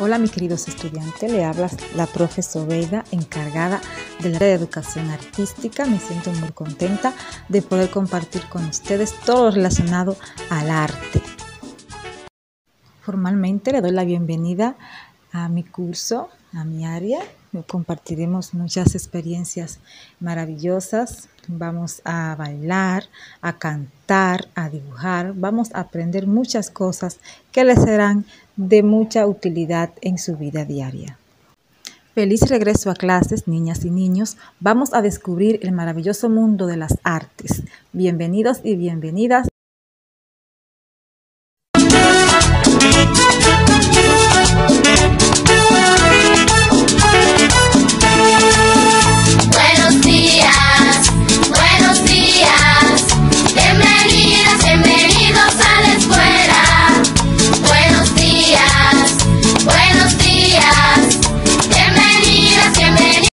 Hola mis queridos estudiantes, le habla la profe Sobeida, encargada de la educación artística. Me siento muy contenta de poder compartir con ustedes todo lo relacionado al arte. Formalmente le doy la bienvenida a mi curso, a mi área. Compartiremos muchas experiencias maravillosas. Vamos a bailar, a cantar, a dibujar. Vamos a aprender muchas cosas que les serán de mucha utilidad en su vida diaria. Feliz regreso a clases, niñas y niños. Vamos a descubrir el maravilloso mundo de las artes. Bienvenidos y bienvenidas